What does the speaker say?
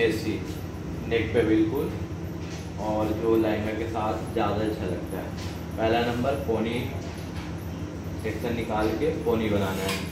Messi नेक पे बिल्कुल, और जो लहंगा के साथ ज़्यादा अच्छा लगता है। पहला नंबर पोनी सेक्शन निकाल के पोनी बनाना है।